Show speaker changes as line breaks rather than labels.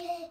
Yeah.